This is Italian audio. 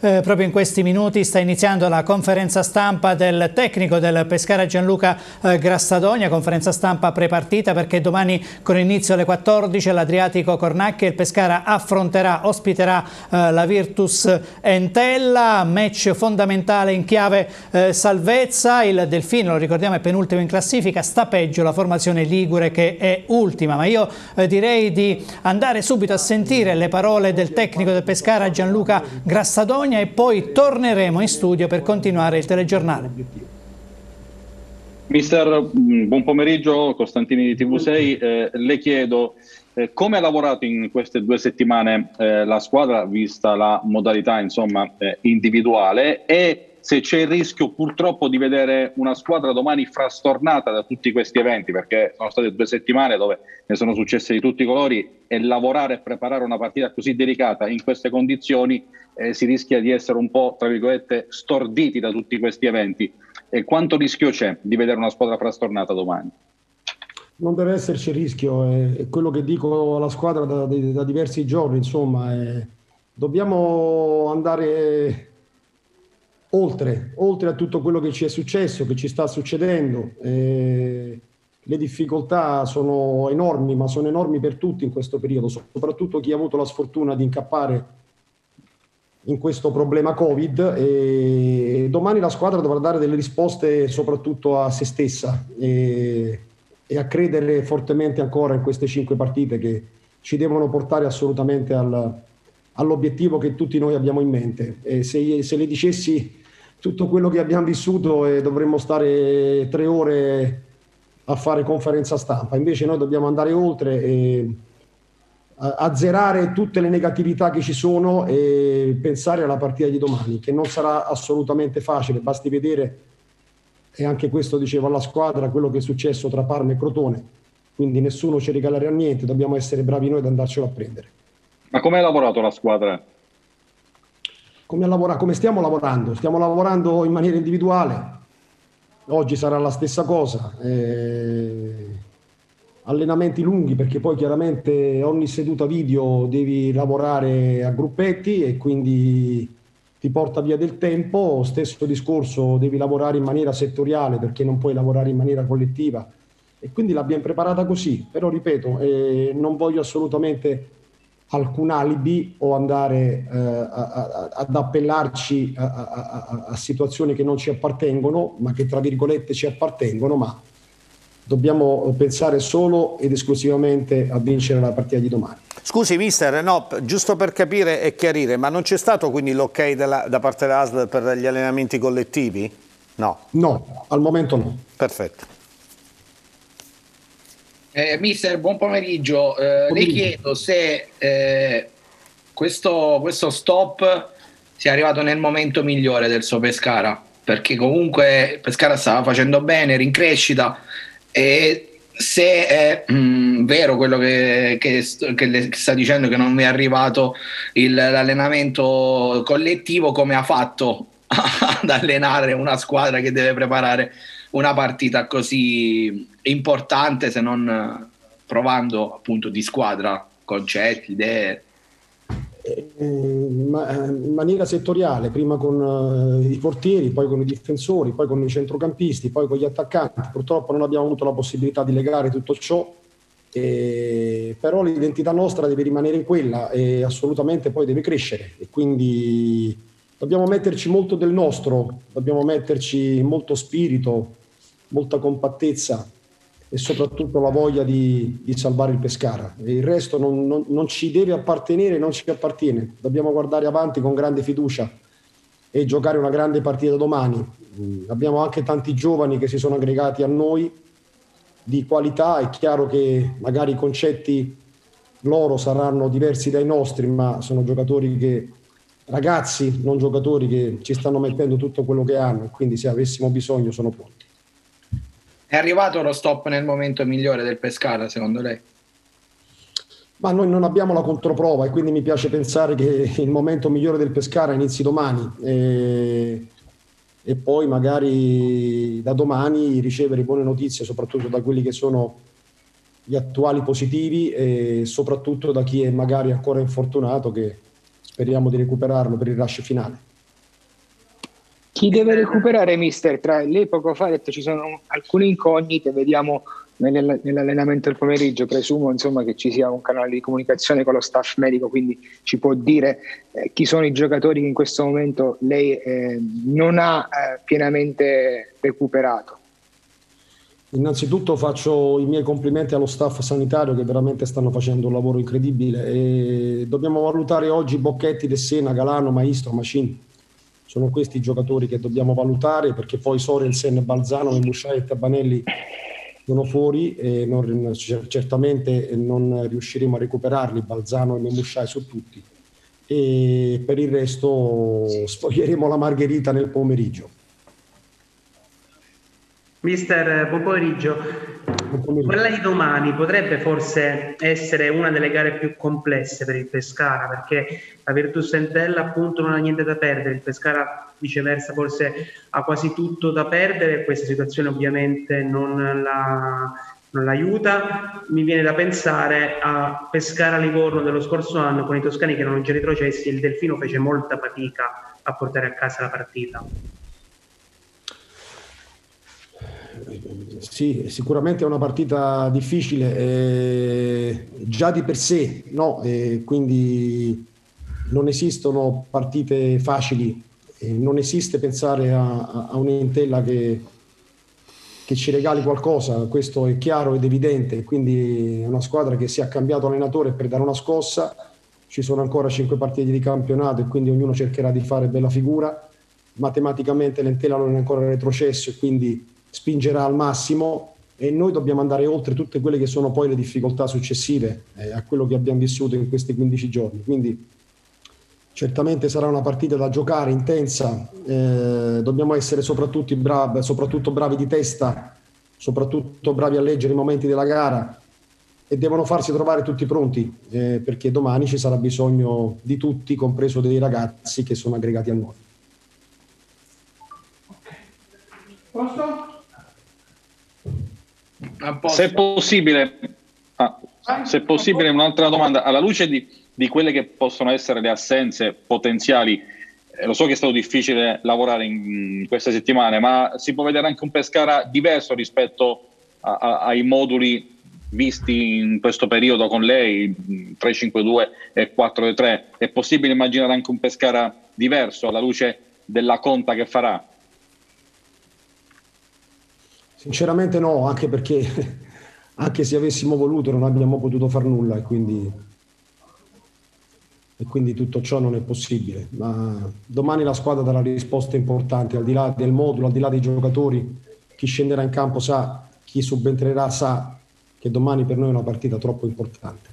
eh, proprio in questi minuti sta iniziando la conferenza stampa del tecnico del Pescara Gianluca eh, Grassadonia, conferenza stampa prepartita perché domani con inizio alle 14 all'Adriatico Cornacchia il Pescara affronterà, ospiterà eh, la Virtus Entella, match fondamentale in chiave eh, salvezza, il Delfino, lo ricordiamo, è penultimo in classifica, sta peggio la formazione Ligure che è ultima, ma io eh, direi di andare subito a sentire le parole del tecnico del Pescara Gianluca Grassadonia e poi torneremo in studio per continuare il telegiornale. Mister, mm, buon pomeriggio, Costantini di TV6. Eh, le chiedo eh, come ha lavorato in queste due settimane eh, la squadra, vista la modalità insomma, eh, individuale, e se c'è il rischio purtroppo di vedere una squadra domani frastornata da tutti questi eventi, perché sono state due settimane dove ne sono successe di tutti i colori e lavorare e preparare una partita così delicata in queste condizioni eh, si rischia di essere un po', tra virgolette, storditi da tutti questi eventi. E quanto rischio c'è di vedere una squadra frastornata domani? Non deve esserci rischio, è, quello che dico alla squadra da, da diversi giorni, insomma, è, dobbiamo andare oltre, oltre a tutto quello che ci è successo, che ci sta succedendo. Eh, le difficoltà sono enormi, ma sono enormi per tutti in questo periodo, soprattutto chi ha avuto la sfortuna di incappare in questo problema Covid e domani la squadra dovrà dare delle risposte soprattutto a se stessa e, e a credere fortemente ancora in queste cinque partite che ci devono portare assolutamente al, all'obiettivo che tutti noi abbiamo in mente. E se, se le dicessi tutto quello che abbiamo vissuto e dovremmo stare tre ore a fare conferenza stampa. Invece noi dobbiamo andare oltre e azzerare tutte le negatività che ci sono e pensare alla partita di domani, che non sarà assolutamente facile, basti vedere, e anche questo dicevo alla squadra, quello che è successo tra Parma e Crotone, quindi nessuno ci regalerà niente, dobbiamo essere bravi noi ad andarcelo a prendere. Ma come ha lavorato la squadra come, lavora, come stiamo lavorando? Stiamo lavorando in maniera individuale, oggi sarà la stessa cosa. Eh, allenamenti lunghi perché poi chiaramente ogni seduta video devi lavorare a gruppetti e quindi ti porta via del tempo, stesso discorso devi lavorare in maniera settoriale perché non puoi lavorare in maniera collettiva e quindi l'abbiamo preparata così, però ripeto, eh, non voglio assolutamente alcun alibi o andare eh, a, a, ad appellarci a, a, situazioni che non ci appartengono, ma che tra virgolette ci appartengono, ma dobbiamo pensare solo ed esclusivamente a vincere la partita di domani. Scusi mister, no, giusto per capire e chiarire, ma non c'è stato quindi l'ok da parte dell'ASL per gli allenamenti collettivi? No. No, al momento no. Perfetto. Eh, mister, buon pomeriggio. Eh, le chiedo se eh, questo, questo, stop sia arrivato nel momento migliore del suo Pescara, perché comunque Pescara stava facendo bene, era in crescita e se è mh, mm, vero quello che, che, che, le sta dicendo che non mi è arrivato il, l'allenamento collettivo, come ha fatto ad allenare una squadra che deve preparare una partita così importante se non eh, provando appunto di squadra concetti, idee. Eh, in maniera settoriale, prima con eh, i portieri, poi con i difensori, poi con i centrocampisti, poi con gli attaccanti. Purtroppo non abbiamo avuto la possibilità di legare tutto ciò, eh, però l'identità nostra deve rimanere quella e assolutamente poi deve crescere e quindi dobbiamo metterci molto del nostro, dobbiamo metterci molto spirito, molta compattezza e soprattutto la voglia di, di salvare il Pescara. E il resto non, non, non, ci deve appartenere, non ci appartiene. Dobbiamo guardare avanti con grande fiducia e giocare una grande partita domani. Mm, abbiamo anche tanti giovani che si sono aggregati a noi di qualità. È chiaro che magari i concetti loro saranno diversi dai nostri, ma sono giocatori che ragazzi, non giocatori che ci stanno mettendo tutto quello che hanno, quindi se avessimo bisogno sono pronti. È arrivato lo stop nel momento migliore del Pescara, secondo lei? Ma noi non abbiamo la controprova e quindi mi piace pensare che il momento migliore del Pescara inizi domani e, e poi magari da domani ricevere buone notizie, soprattutto da quelli che sono gli attuali positivi e soprattutto da chi è magari ancora infortunato che speriamo di recuperarlo per il rush finale. Chi deve recuperare, mister? Tra lei poco fa ha detto ci sono alcune incognite, vediamo nell'allenamento del pomeriggio, presumo insomma, che ci sia un canale di comunicazione con lo staff medico, quindi ci può dire eh, chi sono i giocatori che in questo momento lei eh, non ha eh, pienamente recuperato. Innanzitutto faccio i miei complimenti allo staff sanitario che veramente stanno facendo un lavoro incredibile e dobbiamo valutare oggi Bocchetti, De Sena, Galano, Maestro, Macin. Sono questi i giocatori che dobbiamo valutare perché poi Sorensen, Balzano, Musciai e Tabanelli sono fuori e non, certamente non riusciremo a recuperarli, Balzano e Memusciai su tutti. E per il resto spoglieremo la Margherita nel pomeriggio. Mister, buon pomeriggio. Quella di domani potrebbe forse essere una delle gare più complesse per il Pescara perché la Virtus Entella appunto non ha niente da perdere, il Pescara viceversa forse ha quasi tutto da perdere questa situazione ovviamente non la, non l'aiuta. Mi viene da pensare a Pescara-Livorno dello scorso anno con i toscani che erano già retrocessi e il Delfino fece molta fatica a portare a casa la partita. Sì, sicuramente è una partita difficile, eh, già di per sé, no? Eh, quindi non esistono partite facili, eh, non esiste pensare a, a un'Intella che, che, ci regali qualcosa, questo è chiaro ed evidente, quindi è una squadra che si è cambiato allenatore per dare una scossa, ci sono ancora cinque partite di campionato e quindi ognuno cercherà di fare bella figura, matematicamente l'Entella non è ancora retrocesso e quindi spingerà al massimo e noi dobbiamo andare oltre tutte quelle che sono poi le difficoltà successive eh, a quello che abbiamo vissuto in questi 15 giorni. Quindi certamente sarà una partita da giocare intensa, eh, dobbiamo essere soprattutto bravi, soprattutto bravi di testa, soprattutto bravi a leggere i momenti della gara e devono farsi trovare tutti pronti eh, perché domani ci sarà bisogno di tutti, compreso dei ragazzi che sono aggregati a noi. Posto? Se è possibile, ah, se è possibile un'altra domanda, alla luce di, di, quelle che possono essere le assenze potenziali, eh, lo so che è stato difficile lavorare in, in, queste settimane, ma si può vedere anche un Pescara diverso rispetto a, a, ai moduli visti in questo periodo con lei, 3-5-2 e 4-3. È possibile immaginare anche un Pescara diverso alla luce della conta che farà? Sinceramente no, anche perché anche se avessimo voluto non abbiamo potuto far nulla e quindi, e quindi tutto ciò non è possibile. Ma domani la squadra darà risposte importanti, al di là del modulo, al di là dei giocatori, chi scenderà in campo sa, chi subentrerà sa che domani per noi è una partita troppo importante.